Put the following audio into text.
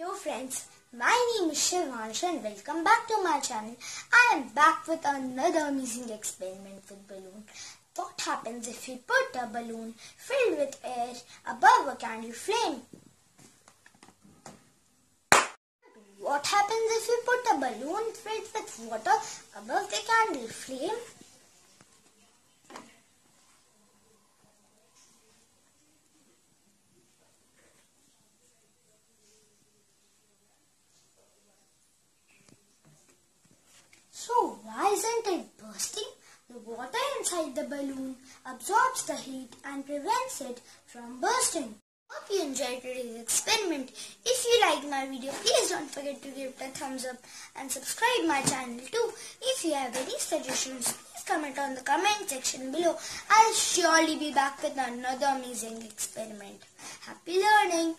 Hello friends, my name is Shivansh and welcome back to my channel. I am back with another amazing experiment with balloon. What happens if we put a balloon filled with air above a candle flame? What happens if we put a balloon filled with water above the candle flame? Bursting? The water inside the balloon absorbs the heat and prevents it from bursting. Hope you enjoyed today's experiment. If you liked my video, please don't forget to give it a thumbs up and subscribe my channel too. If you have any suggestions, please comment on the comment section below. I'll surely be back with another amazing experiment. Happy learning!